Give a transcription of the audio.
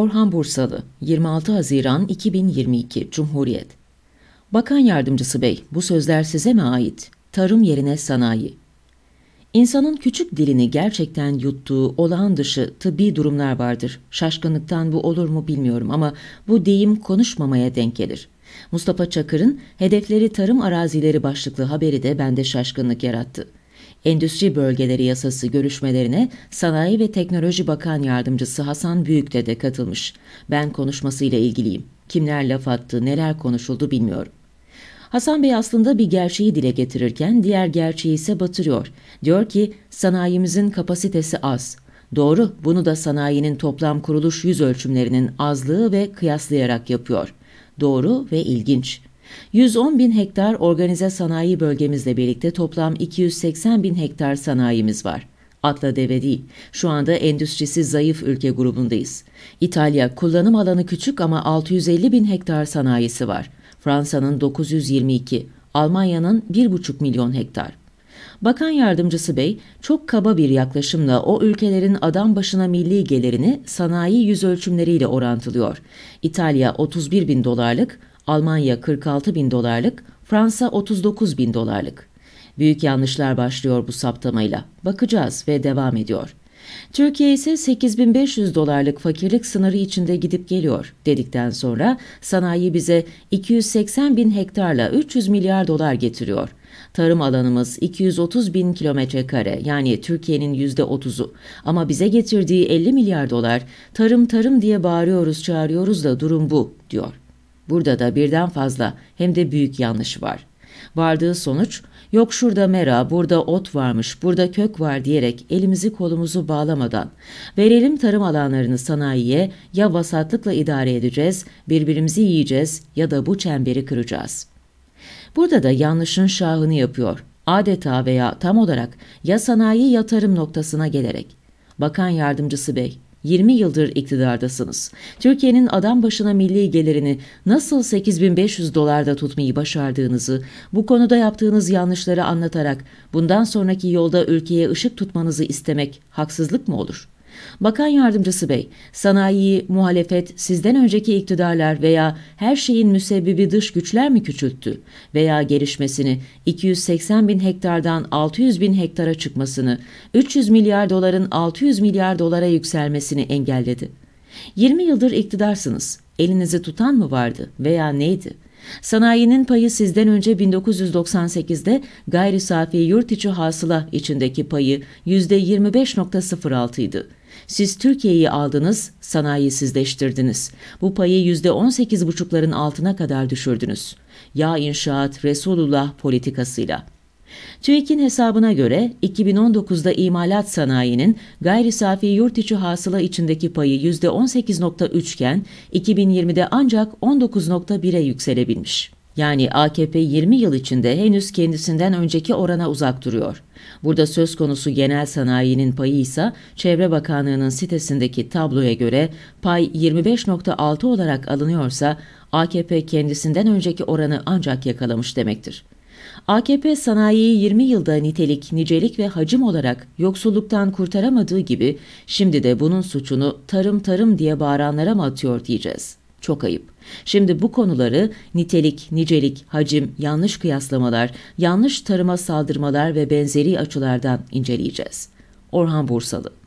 Orhan Bursalı, 26 Haziran 2022 Cumhuriyet Bakan Yardımcısı Bey, bu sözler size mi ait? Tarım yerine sanayi. İnsanın küçük dilini gerçekten yuttuğu olağan dışı tıbbi durumlar vardır. Şaşkınlıktan bu olur mu bilmiyorum ama bu deyim konuşmamaya denk gelir. Mustafa Çakır'ın hedefleri tarım arazileri başlıklı haberi de bende şaşkınlık yarattı. Endüstri Bölgeleri Yasası görüşmelerine Sanayi ve Teknoloji Bakan Yardımcısı Hasan Büyük'te de katılmış. Ben konuşmasıyla ilgiliyim. Kimler laf attı, neler konuşuldu bilmiyorum. Hasan Bey aslında bir gerçeği dile getirirken diğer gerçeği ise batırıyor. Diyor ki sanayimizin kapasitesi az. Doğru, bunu da sanayinin toplam kuruluş yüz ölçümlerinin azlığı ve kıyaslayarak yapıyor. Doğru ve ilginç. 110 bin hektar organize sanayi bölgemizle birlikte toplam 280 bin hektar sanayimiz var. Atla deve değil. Şu anda endüstrisi zayıf ülke grubundayız. İtalya kullanım alanı küçük ama 650 bin hektar sanayisi var. Fransa'nın 922, Almanya'nın 1,5 milyon hektar. Bakan Yardımcısı Bey çok kaba bir yaklaşımla o ülkelerin adam başına milli gelirini sanayi yüz ölçümleriyle orantılıyor. İtalya 31 bin dolarlık, Almanya 46 bin dolarlık, Fransa 39 bin dolarlık. Büyük yanlışlar başlıyor bu saptamayla. Bakacağız ve devam ediyor. Türkiye ise 8500 dolarlık fakirlik sınırı içinde gidip geliyor dedikten sonra sanayi bize 280 bin hektarla 300 milyar dolar getiriyor. Tarım alanımız 230 bin kilometre kare yani Türkiye'nin yüzde 30'u ama bize getirdiği 50 milyar dolar tarım tarım diye bağırıyoruz çağırıyoruz da durum bu diyor. Burada da birden fazla hem de büyük yanlış var. Vardığı sonuç yok şurada mera, burada ot varmış, burada kök var diyerek elimizi kolumuzu bağlamadan verelim tarım alanlarını sanayiye ya vasatlıkla idare edeceğiz, birbirimizi yiyeceğiz ya da bu çemberi kıracağız. Burada da yanlışın şahını yapıyor. Adeta veya tam olarak ya sanayi ya tarım noktasına gelerek. Bakan Yardımcısı Bey, 20 yıldır iktidardasınız. Türkiye'nin adam başına milli gelirini nasıl 8500 dolarda tutmayı başardığınızı, bu konuda yaptığınız yanlışları anlatarak bundan sonraki yolda ülkeye ışık tutmanızı istemek haksızlık mı olur?'' Bakan Yardımcısı Bey, sanayiyi, muhalefet, sizden önceki iktidarlar veya her şeyin müsebbibi dış güçler mi küçülttü? Veya gelişmesini 280 bin hektardan 600 bin hektara çıkmasını, 300 milyar doların 600 milyar dolara yükselmesini engelledi. 20 yıldır iktidarsınız. Elinizi tutan mı vardı veya neydi? Sanayinin payı sizden önce 1998'de gayri safi yurt içi hasıla içindeki payı %25.06 idi. Siz Türkiye'yi aldınız, sanayisizleştirdiniz. Bu payı %18,5'ların altına kadar düşürdünüz. Yağ inşaat Resulullah politikasıyla. TÜİK'in hesabına göre 2019'da imalat sanayinin gayri safi yurt içi hasıla içindeki payı %18.3 iken 2020'de ancak 19.1'e yükselebilmiş. Yani AKP 20 yıl içinde henüz kendisinden önceki orana uzak duruyor. Burada söz konusu genel sanayinin payı ise Çevre Bakanlığı'nın sitesindeki tabloya göre pay 25.6 olarak alınıyorsa AKP kendisinden önceki oranı ancak yakalamış demektir. AKP sanayiyi 20 yılda nitelik, nicelik ve hacim olarak yoksulluktan kurtaramadığı gibi şimdi de bunun suçunu tarım tarım diye bağıranlara mı atıyor diyeceğiz. Çok ayıp. Şimdi bu konuları nitelik, nicelik, hacim, yanlış kıyaslamalar, yanlış tarıma saldırmalar ve benzeri açılardan inceleyeceğiz. Orhan Bursalı